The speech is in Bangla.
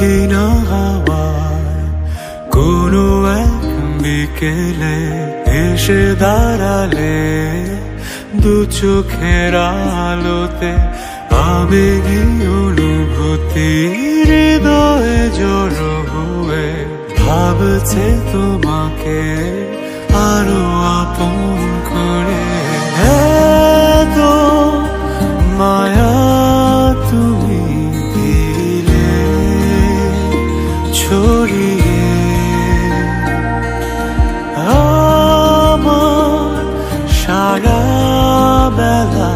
দক্ষিণ হাওয়ায় কোনো এক বিকেলে এসে দাঁড়ালে দু চোখের আলোতে আবেগী অনুভূতি, হৃদয়ে জড়ো হয়ে ভাবছে তোমাকে, আরও আপন ছড়িয়ে। আমার সারা বেলা